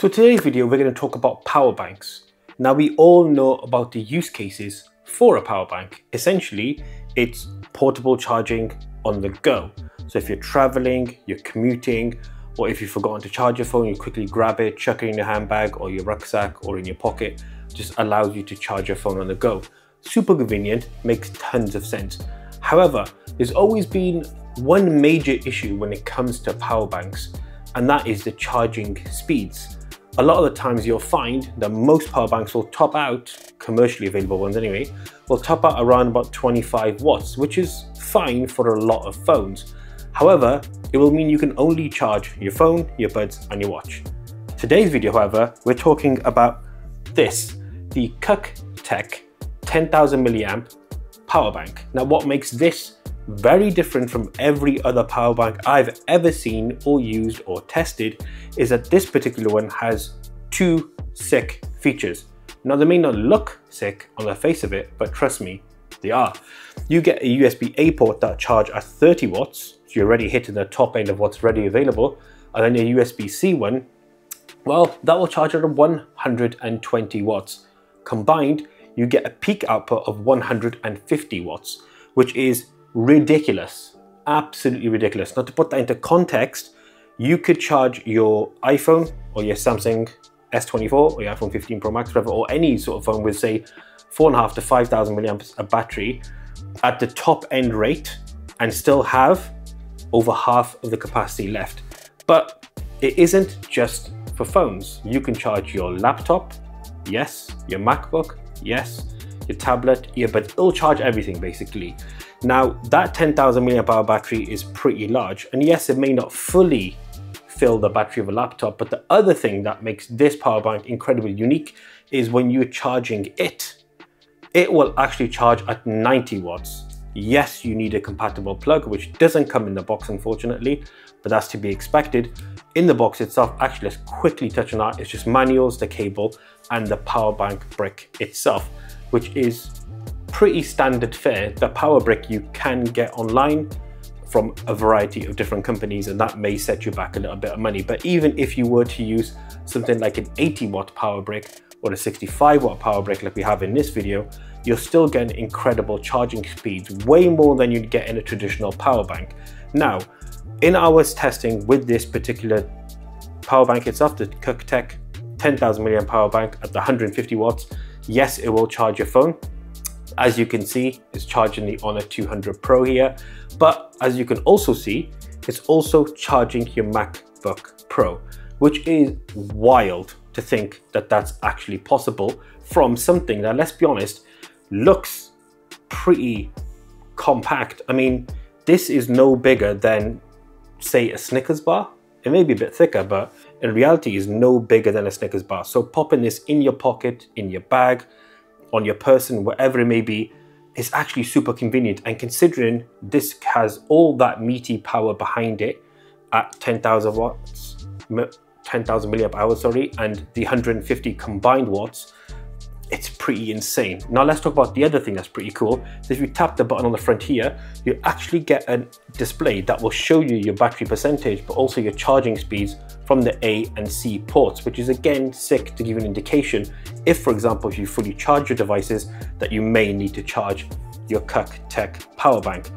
So today's video we're going to talk about power banks. Now we all know about the use cases for a power bank. Essentially it's portable charging on the go. So if you're traveling, you're commuting, or if you've forgotten to charge your phone, you quickly grab it, chuck it in your handbag or your rucksack or in your pocket, just allows you to charge your phone on the go. Super convenient, makes tons of sense. However, there's always been one major issue when it comes to power banks, and that is the charging speeds a lot of the times you'll find that most power banks will top out, commercially available ones anyway, will top out around about 25 watts, which is fine for a lot of phones. However, it will mean you can only charge your phone, your buds and your watch. Today's video, however, we're talking about this, the CUKTECH 10,000 milliamp power bank. Now what makes this very different from every other power bank I've ever seen or used or tested is that this particular one has two sick features. Now they may not look sick on the face of it, but trust me, they are. You get a USB-A port that charge at 30 watts, so you're already hitting the top end of what's ready available, and then a USB-C one, well, that will charge at 120 watts. Combined, you get a peak output of 150 watts, which is ridiculous, absolutely ridiculous. Now to put that into context, you could charge your iPhone or your Samsung S24 or your iPhone 15 Pro Max, whatever, or any sort of phone with say four and a half to 5,000 milliamps of battery at the top end rate and still have over half of the capacity left. But it isn't just for phones. You can charge your laptop, yes, your MacBook, yes, your tablet, but it'll charge everything basically. Now that 10,000 mAh battery is pretty large and yes, it may not fully fill the battery of a laptop, but the other thing that makes this power bank incredibly unique is when you're charging it, it will actually charge at 90 watts. Yes, you need a compatible plug, which doesn't come in the box, unfortunately, but that's to be expected. In the box itself, actually, let's quickly touch on that. It's just manuals, the cable, and the power bank brick itself, which is pretty standard fare. The power brick you can get online from a variety of different companies and that may set you back a little bit of money. But even if you were to use something like an 80 watt power brick or a 65 watt power brick like we have in this video, you're still getting incredible charging speeds, way more than you'd get in a traditional power bank. Now, in our testing with this particular power bank itself, the CUKTECH 10,000 milliamp power bank at the 150 watts, yes, it will charge your phone, as you can see, it's charging the Honor 200 Pro here, but as you can also see, it's also charging your MacBook Pro, which is wild to think that that's actually possible from something that, let's be honest, looks pretty compact. I mean, this is no bigger than, say, a Snickers bar. It may be a bit thicker, but in reality is no bigger than a Snickers bar. So popping this in your pocket, in your bag, on your person, whatever it may be, is actually super convenient. And considering this has all that meaty power behind it at 10,000 watts, 10,000 milliamp hours, sorry, and the 150 combined watts, it's pretty insane. Now let's talk about the other thing that's pretty cool. So if you tap the button on the front here, you actually get a display that will show you your battery percentage, but also your charging speeds from the A and C ports, which is again sick to give an indication if, for example, if you fully charge your devices, that you may need to charge your CUKTECH power bank.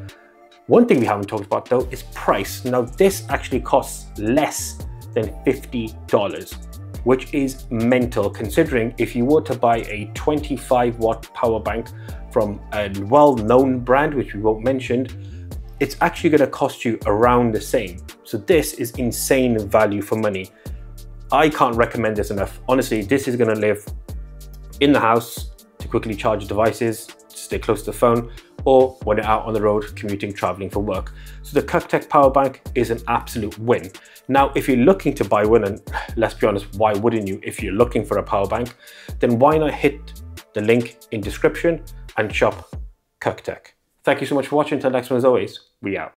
One thing we haven't talked about though is price. Now this actually costs less than $50 which is mental considering if you were to buy a 25 watt power bank from a well-known brand, which we won't mention, it's actually going to cost you around the same. So this is insane value for money. I can't recommend this enough. Honestly, this is going to live in the house to quickly charge devices, to stay close to the phone, or when you're out on the road commuting, traveling for work. So the CUKTECH power bank is an absolute win. Now, if you're looking to buy one, and let's be honest, why wouldn't you if you're looking for a power bank, then why not hit the link in description and shop CUKTECH. Thank you so much for watching. Until next one, as always, we out.